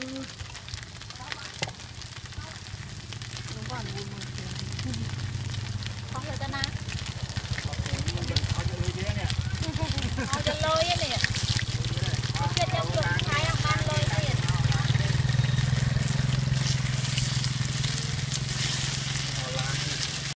Ừ. Nó còn